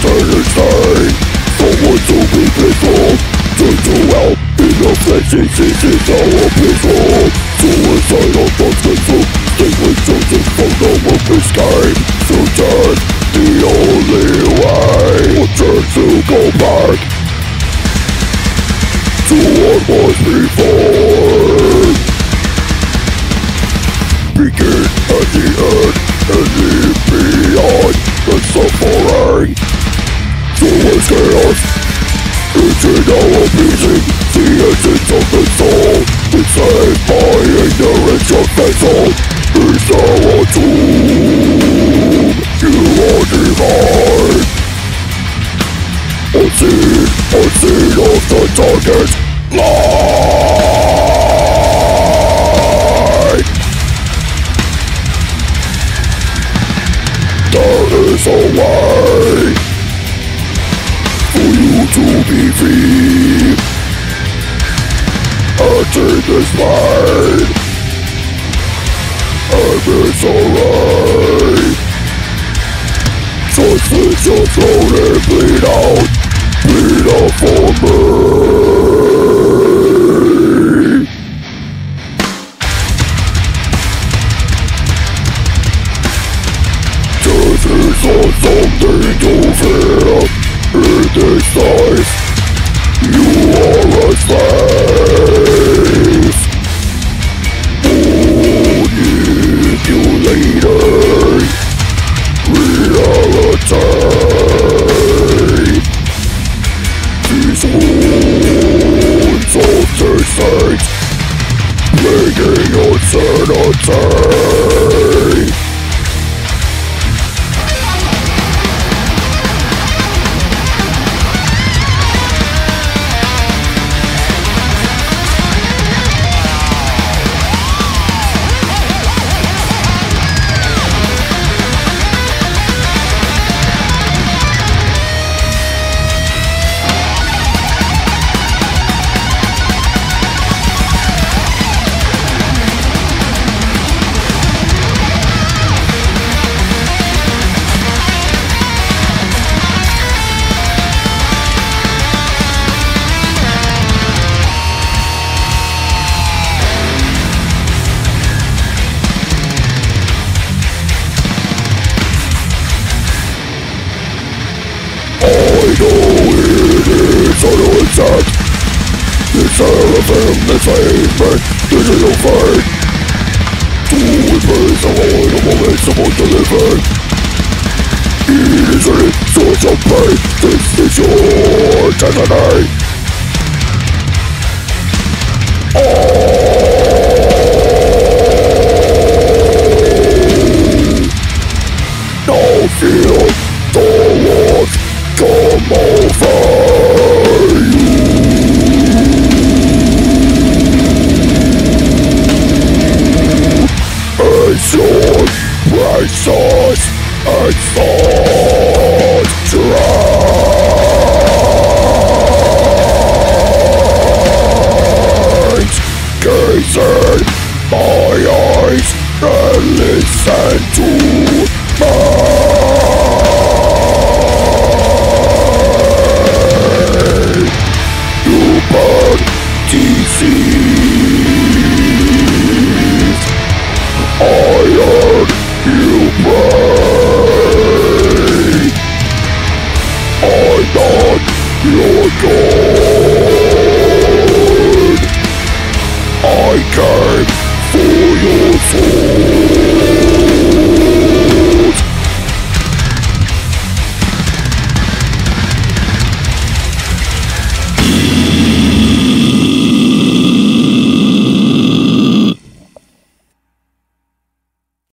turn insane Someone to be peaceful Turn to hell in the flesh It's easy now peaceful Suicidal thoughts consume Stinging chosen for no move escape To turn the only way. Turn to go back To what was before. Begin at the end and leave beyond the suffering Towards chaos our appeasing The essence of the soul Enslaved by ignorance of vessel Is our tomb You are divine Unseen, unseen of the target Light There is a way to be free Enter this And it's alright. Just let your throat and bleed out. Bleed out for me. Death is not something to fear Wounds of the saints Plaguing unanswered The seraphim, the pavement, digital fate To embrace the void of moments about to live It. Is a source of pain This is your destiny precious and thought dries Gaze in my eyes and listen to your God. I came for your soul.